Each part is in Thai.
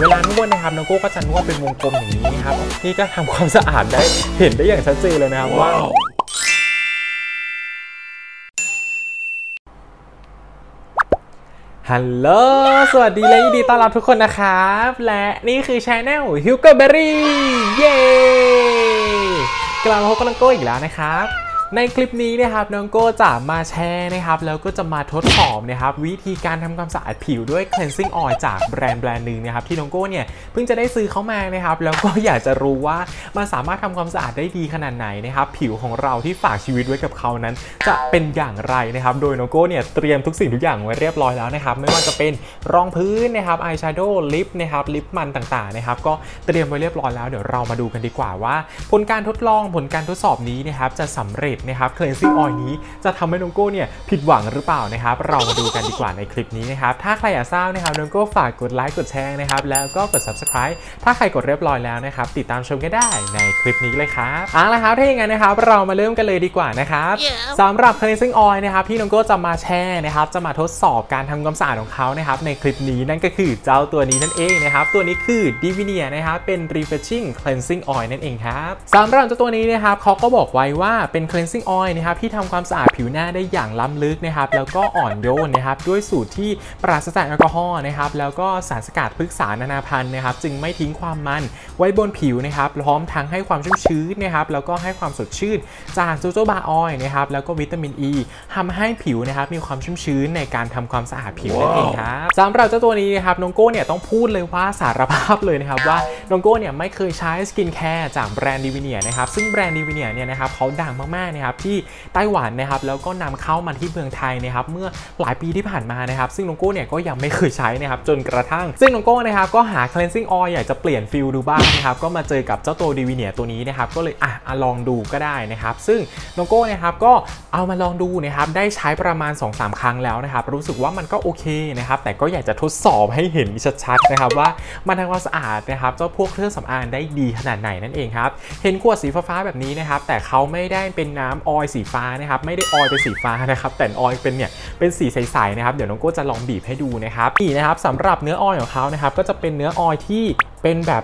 เวลานวดนะครับน้องโก้ก็จะนวดเป็นวงกลมอย่างนี้นะครับนี่ก็ทำความสะอาดได้เห็นได้อย่างชัดเจนเลยนะครับว่าฮัลโหล สวัสดีและยินดีต้อนรับทุกคนนะครับ และนี่คือช anel h u g o b e r r y เย้ กลับมาพบกับน้องโก้อีกแล้วนะครับ ในคลิปนี้นะครับน้องโก้จะมาแชร์นะครับแล้วก็จะมาทดสอบนะครับวิธีการทำความสะอาดผิวด้วย cleansing oil จากแบรนด์แบรนด์หนึ่งนะครับที่น้องโก้เนี่ยเพิ่งจะได้ซื้อเข้ามานะครับแล้วก็อยากจะรู้ว่ามันสามารถทำความสะอาดได้ดีขนาดไหนนะครับผิวของเราที่ฝากชีวิตไว้กับเขานั้น จะเป็นอย่างไรนะครับโดยน้องโก้เนี่ยเตรียมทุกสิ่งทุกอย่างไว้เรียบร้อยแล้วนะครับไม่ว่าจะเป็นรองพื้นนะครับอายแชโดว์ลิปนะครับลิปมันต่างๆนะครับก็เตรียมไว้เรียบร้อยแล้วเดี๋ยวเรามาดูกันดีกว่าว่า ผลการทดลองผลการทดสอบนี้นะครับจะสำเร็จนะครับ cleansing oil นี้จะทำให้น้องโก้เนี่ยผิดหวังหรือเปล่านะครับเรามาดูกันดีกว่าในคลิปนี้นะครับ ถ้าใครอยากทราบนะครับน้องโก้ฝากกดไลค์กดแชร์นะครับ แล้วก็กด subscribe ถ้าใครกดเรียบร้อยแล้วนะครับ ติดตามชมกันได้ในคลิปนี้เลยครับเอาละครับถ้าอย่างนั้นนะครับเรามาเริ่มกันเลยดีกว่านะครับสำหรับ cleansing oil นะครับที่น้องโก้จะมาแชร์นะครับจะมาทดสอบการทำความสะอาดของเขานะครับในคลิปนี้นั่นก็คือเจ้าตัวนี้นั่นเองนะครับตัวนี้คือ Divinia นะครับเป็น refreshing cleansing oil นั่นเองครับสำหรับเจ้าตัวนี้นะครับเขาก็บอกไว้ว่าเป็น cleansing oil นะครับที่ทำความสะอาดผิวหน้าได้อย่างล้ำลึกนะครับแล้วก็อ่อนโยนนะครับด้วยสูตรที่ปราศจากแอลกอฮอล์นะครับแล้วก็สารสกัดพฤกษานานาพันธุ์นะครับจึงไม่ทิ้งความมันไว้บนผิวนะครับพร้อมทั้งให้ความชุ่มชื้นนะครับแล้วก็ให้ความสดชื่นจาก jojoba oil นะครับแล้วก็วิตามินอ e, ีทำให้ผิวนะครับมีความชุ่มชื้นในการทำความสะอาดผิวนั่นเองครับสำหรับเจ้าตัวนี้นะครับน้องโก้เนี่ยต้องพูดเลยว่าสารภาพเลยนะครับว่าน้องโก้เนี่ยไม่เคยใช้ skincare จากแบรนด์ดิวิเนียนะครับซึ่งแบรนด์ดิวิเนียเนี่ยนะครับเขาดังมากๆนะครับที่ไต้หวันนะครับแล้วก็นำเข้ามาที่เมืองไทยนะครับเมื่อหลายปีที่ผ่านมานะครับซึ่งน้องโก้เนี่ยก็ยังไม่เคยใช้นะครับจนกระทั่ง ซึ่งน้องโก้นะครับก็หา cleansing oil อยากจะเปลี่ยนฟิลดูบ้างนะครับก็มาเจอกับเจ้าตัวดิวิเนียตัวนี้นะครับก็เลยอะลองดูก็ได้นะครับซึ่งน้องโก้นะครับก็เอามาลองดูนะครับได้ใช้ประมาณ 2-3 ครั้งแล้วนะครับรู้สึกว่ามันก็โอเคนะครับแต่ก็อยากจะทดสอบให้เห็นชัดๆนะครับว่ามันทำความสะอาดนะครับเจ้าพวกเครื่องสำอางได้ดีขนาดไหนนั่นเองครับเห็นขวดสีฟ้าๆแบบนี้นะครับแต่เขาไม่ได้เป็นน้ำออยสีฟ้านะครับไม่ได้ออยเป็นสีฟ้านะครับแต่ออยเป็นเนี่ยเป็นสีใสๆนะครับเดี๋ยวน้องโก้จะลองบีบให้ดูนะครับนี่นะครับสำหรับเนื้อออยของเขานะครับก็จะเป็นเนื้อออยที่เป็นแบบ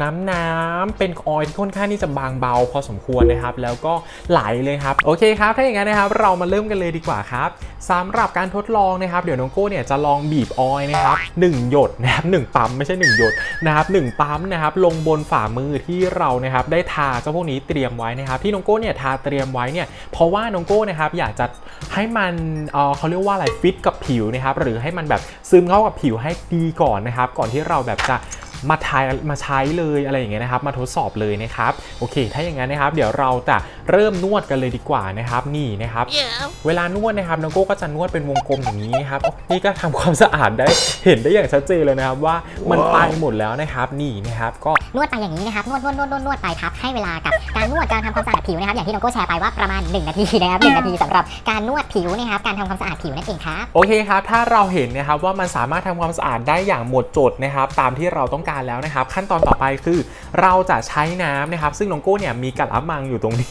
น้ำน้ำเป็นออยที่ค่อนข้างที่จะบางเบาพอสมควรนะครับ แล้วก็ไหลเลยครับ โอเคครับ ถ้าอย่างนั้นนะครับ เรามาเริ่มกันเลยดีกว่าครับสำหรับการทดลองนะครับ เดี๋ยวน้องโก้เนี่ยจะลองบีบออยนะครับ1หยดนะครับหปั๊มไม่ใช่ 1 หยดนะครับ1ปั๊มนะครับลงบนฝ่ามือที่เรานะครับได้ทาเจ้าพวกนี้เตรียมไว้นะครับ ที่น้องโก้เนี่ยทาเตรียมไว้เนี่ยเพราะว่าน้องโก้นะครับอยากจะให้มันเออเขาเรียกว่าอะไรฟิตกับผิวนะครับหรือให้มันแบบซึมเข้ากับผิวให้ดีก่อนนะครับ ก่อนที่เราแบบจะ มาทายมาใช้เลยอะไรอย่างเงี้ยนะครับ มาทดสอบเลยนะครับ โอเค ถ้าอย่างนั้นนะครับ เดี๋ยวเราจะ เริ่มนวดกันเลยดีกว่านะครับนี่นะครับ Yeah. เวลานวดนะครับน้องโก้ก็จะนวดเป็นวงกลมอย่างนี้ครับนี่ก็ทำความสะอาดได้เห็นได้อย่างชัดเจนเลยนะครับว่ามันไปหมดแล้วนะครับนี่นะครับก็นวดไปอย่างนี้นะครับนวดนวดนวดนวดนวดไปครับให้เวลากับการนวดการทำความสะอาดผิวนะครับอย่างที่น้องโก้แชร์ไปว่าประมาณ 1 นาทีนะครับ1นาทีสำหรับการนวดผิวนะครับการทำความสะอาดผิวนั่นเองครับโอเคครับถ้าเราเห็นนะครับว่ามันสามารถทำความสะอาดได้อย่างหมดจดนะครับตามที่เราต้องการแล้วนะครับ ขั้นตอนต่อไปคือ เราจะใช้น้ำนะครับ ซึ่งน้องโก้เนี่ยมีกะละมังอยู่ตรงนี้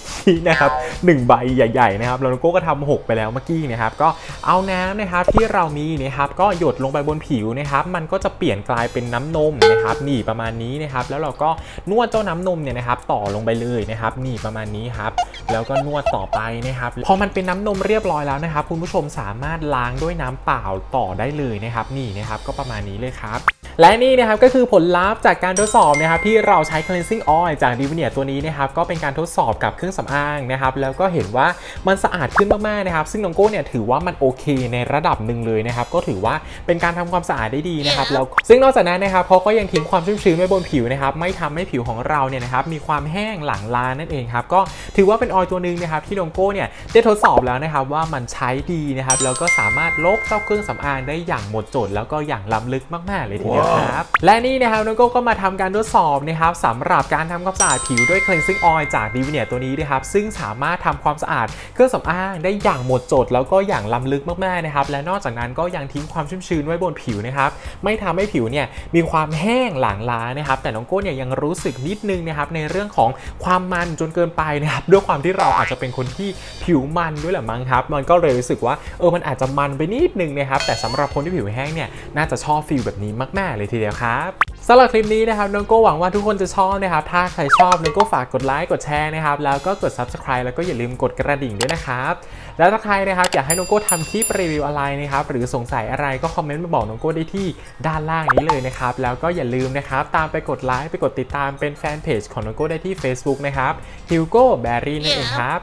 นะครับหนึ่งใบใหญ่ๆนะครับแล้วน้องโก้ก็ทำหกไปแล้วเมื่อกี้นะครับก็เอาน้ำนะครับที่เรามีนะครับก็หยดลงไปบนผิวนะครับมันก็จะเปลี่ยนกลายเป็นน้ำนมนะครับนี่ประมาณนี้นะครับแล้วเราก็นวดเจ้าน้ำนมเนี่ยนะครับต่อลงไปเลยนะครับนี่ประมาณนี้ครับแล้วก็นวดต่อไปนะครับพอมันเป็นน้ำนมเรียบร้อยแล้วนะครับคุณผู้ชมสามารถล้างด้วยน้ำเปล่าต่อได้เลยนะครับนี่นะครับก็ประมาณนี้เลยครับ และนี่นะครับก็คือผลลัพธ์จากการทดสอบนะครับที่เราใช้ cleansing oil จาก d i v i n i a ตัวนี้นะครับก็เป็นการทดสอบกับเครื่องสำอางนะครับแล้วก็เห็นว่ามันสะอาดขึ้นมากๆนะครับซึ่งน้องโก้เนี่ยถือว่ามันโอเคในระดับหนึ่งเลยนะครับก็ถือว่าเป็นการทำความสะอาดได้ดีนะครับแล้วซึ่งนอกจากนั้นนะครับเขาก็ยังทิ้งความชุ่มชื้นไว้บนผิวนะครับไม่ทำให้ผิวของเราเนี่ยนะครับมีความแห้งหลังลานั่นเองครับก็ถือว่าเป็นออยล์ตัวหนึ่งนะครับที่น้องโก้เนี่ยได้ทดสอบแล้วนะครับว่ามันใช้ดีนะครับแล้วก็สามารถลบเจ้าเครื่องสำอางได้อย่างหมดจดแล้วก็อย่างล้ำลึกมากๆเลยทีเดียวครับ และนี่นะครับน้องโก้ก็มาทำการทดสอบนะครับสำหรับการทำความสะอาดผิวด้วย cleansing oil จาก d i v i n i a ตัวนี้นะครับ ซึ่งสามารถทำความสะอาดเครื่องสำอางได้อย่างหมดจด แล้วก็อย่างล้ำลึกมากๆนะครับ และนอกจากนั้นก็ยังทิ้งความชุ่มชื้นไว้บนผิวนะครับ ไม่ทำให้ผิวเนี่ยมีความแห้งหลางล้านะครับ แต่น้องโก้เนี่ยยังรู้สึกนิดนึงนะครับในเรื่องของความมันจนเกินไปนะครับ ด้วยความที่เราอาจจะเป็นคนที่ผิวมันด้วยแหละมั้งครับ มันก็เลยรู้สึกว่าเออมันอาจจะมันไปนิดนึงนะครับ แต่สำหรับคนที่ผิวแห้งเนี่ยน่าจะชอบฟีลแบบนี้มากๆเลยทีเดียวครับสำหรับคลิปนี้นะครับน้องโก้หวังว่าทุกคนจะชอบนะครับ ถ้าใครชอบน้องโก้ฝากกดไลค์กดแชร์นะครับ แล้วก็กด subscribe แล้วก็อย่าลืมกดกระดิ่งด้วยนะครับ แล้วถ้าใครนะครับอยากให้น้องโก้ทำคลิปรีวิวอะไรนะครับ หรือสงสัยอะไรก็คอมเมนต์มาบอกน้องโก้ได้ที่ด้านล่างนี้เลยนะครับ แล้วก็อย่าลืมนะครับตามไปกดไลค์ไปกดติดตามเป็นแฟนเพจของน้องโก้ได้ที่ Facebook นะครับ Hugo Berry นั่นเองครับ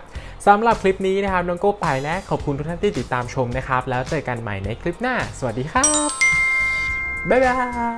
สำหรับคลิปนี้นะครับน้องโก้ไปและขอบคุณทุกท่านที่ติดตามชมนะครับ แล้วเจอกันใหม่ในคลิปหน้า สวัสดีครับ บ๊ายบาย